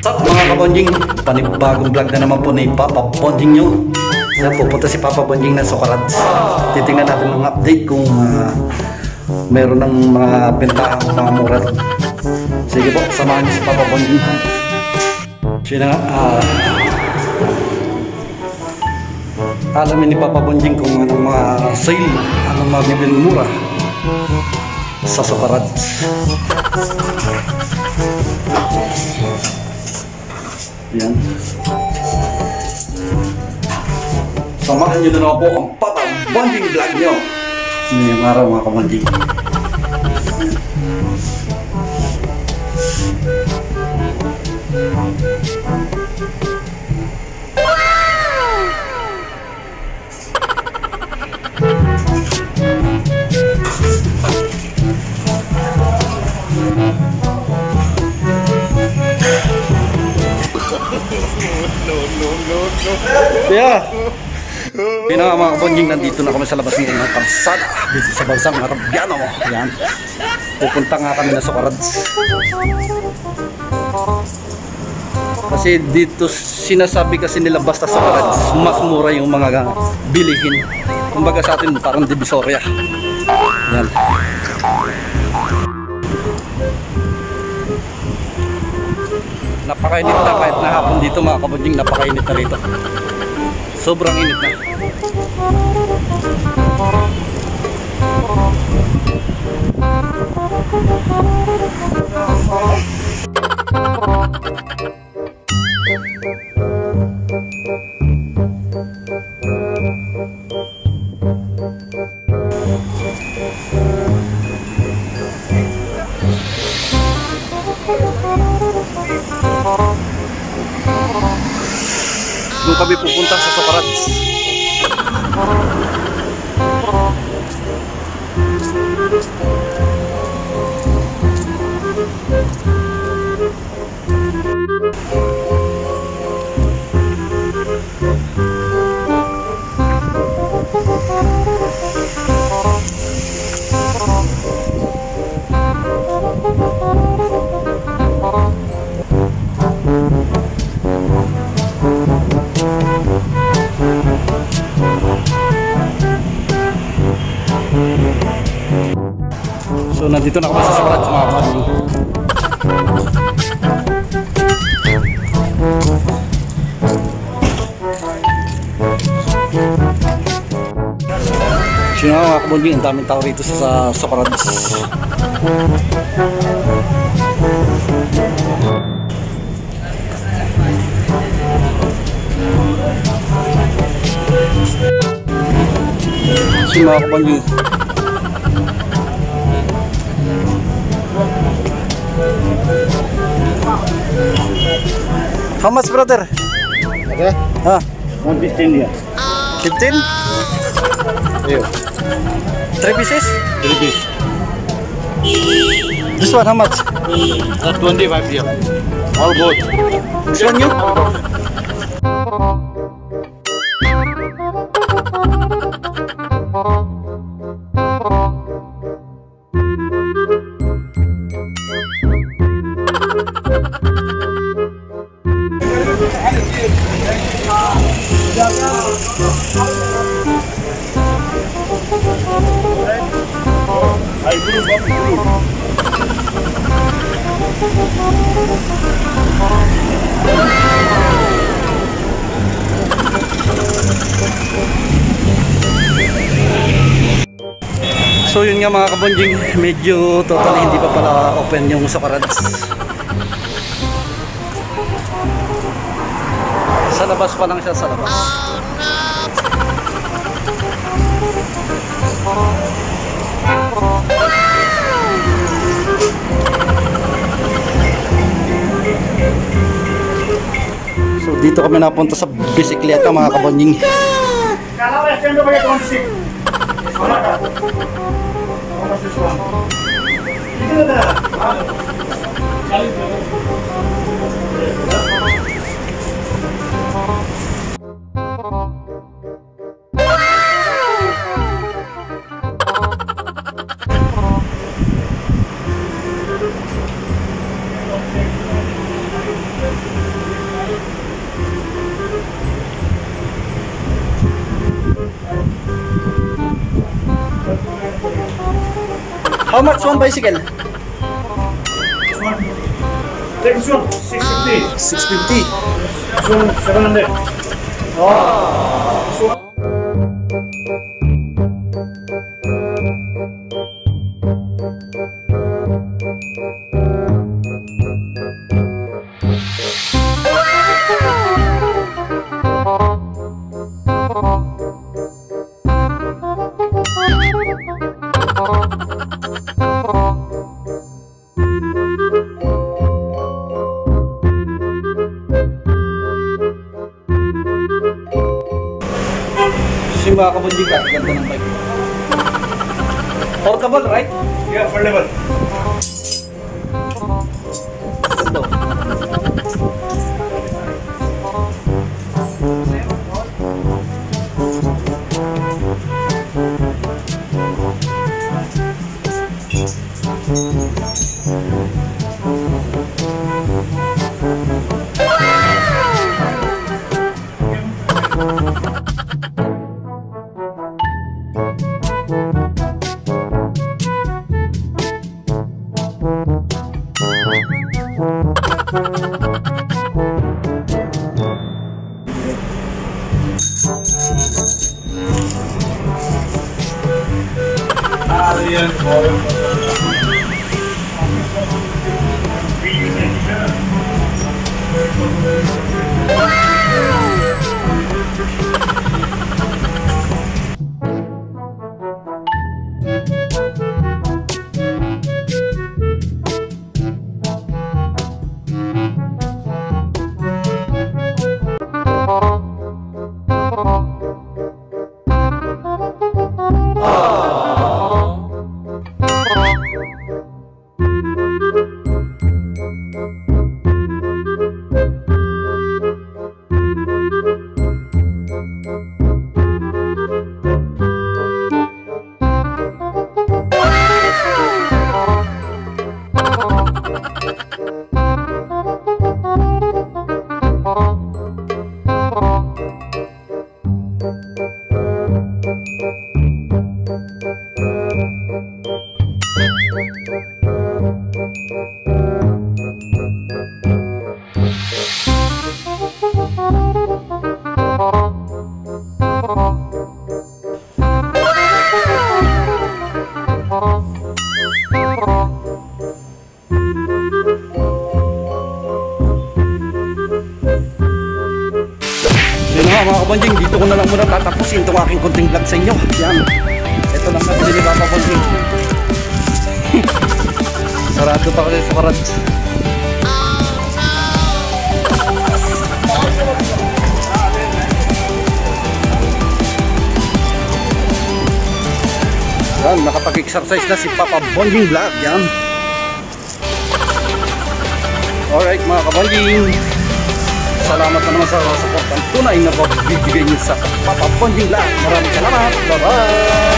What's up mga kabonjing? Panibagong vlog na naman po ni Papa Bonjing nyo. Yan, pupunta si Papa Bonjing ng Socrates. Titingnan natin ng update kung ah, meron ng mga bentahang mga mura. Sige po, samahan niyo si Papa Bonjing. Siya na nga, ah, alamin ni Papa Bonjing kung anong mga sale, anong mga bibiling mura sa Socrates. Yan. Samahan nyo na naman po ang Papa Bonding Vlog nyo. Ngayong araw mga kabonding. Yeah. Kaya nga mga kabonding, nandito na kami sa labas ng ng kalsada dito sa bansang Arabiano. Yan. Pupunta nga kami na Socrates. Kasi dito sinasabi kasi nila basta Socrates, mas mura yung mga bilihin. Kumbaga sa atin parang divisoria. Yan. Napakainit na kahit na hapon dito mga kabonding, napakainit na rito. Sobrang init na. Sa Socrates. So nandito na kami sa mga kapatid. Sino nga mga kabunding, ang daming tao rito sa Socrates. Sino How much brother? Okay. Ha? 115 here. 15? Here. 3 pieces? Three piece. This one how much? That's 25 here. All good. This one you? So yun nga mga kabonjing, medyo totally hindi pa pala open yung Socrates. Sa labas pa lang siya sa labas. So dito kami napunta sa bisikleta mga kabonjing. Kalau How much one? Bicycle? This one. Take this one. 650. 650. This one, 700. This Kasi mga kabunding ka, ganda ng bike. Portable, right? Yeah, foldable. Yun mga kabanding, dito ko na lang muna tatapusin itong aking konting vlog sa inyo. Yan. Ito lang nabili ni Papa Banding. Sarado pa kasi sa karad. Yan, nakapag-exercise na si Papa Bonding Vlog. Yan. Alright mga kabanding. Salamat na naman sa support ang tunay na pagbibigay niyo sa Papa Bonding Vlog. Maraming salamat. Bye-bye!